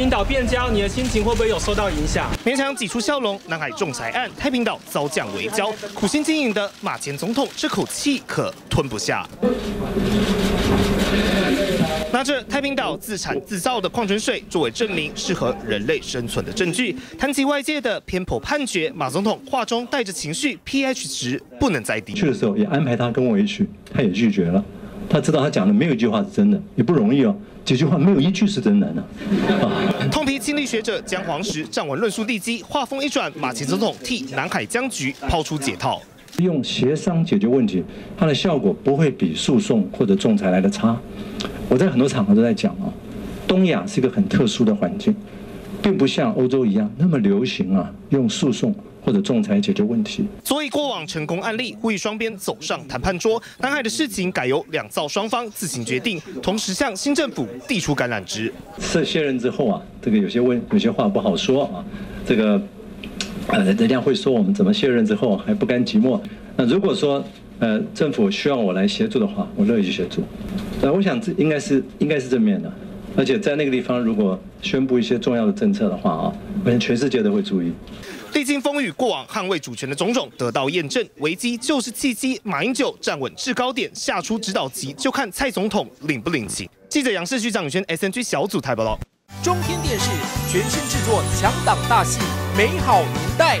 平岛变焦，你的心情会不会有受到影响？勉强挤出笑容。南海仲裁案，太平岛遭降围焦，苦心经营的马前总统这口气可吞不下。拿着太平岛自产自造的矿泉水作为证明适合人类生存的证据，谈及外界的偏颇判决，马总统话中带着情绪，pH 值不能再低。去的时候也安排他跟我一起，他也拒绝了。他知道他讲的没有一句话是真的，也不容易哦。几句话没有一句是真的呢。痛批亲历学者姜黄石站稳论述地基，话锋一转，马前总统替南海僵局抛出解套。用协商解决问题，它的效果不会比诉讼或者仲裁来的差。我在很多场合都在讲啊，东亚是一个很特殊的环境，并不像欧洲一样那么流行啊，用诉讼。或者仲裁解决问题。所以过往成功案例呼吁双边走上谈判桌，南海的事情改由两造双方自行决定，同时向新政府递出橄榄枝。是卸任之后啊，这个有些问有些话不好说啊，这个呃人家会说我们怎么卸任之后还不甘寂寞。那如果说呃政府需要我来协助的话，我乐意去协助。那我想这应该是应该是正面的，而且在那个地方如果宣布一些重要的政策的话啊，我想全世界都会注意。历经风雨，过往捍卫主权的种种得到验证，危机就是契机。马英九站稳制高点，下出指导棋，就看蔡总统领不领情。记者杨世旭、张宇轩，SNG 小组台报道。中天电视全新制作强档大戏《美好年代》。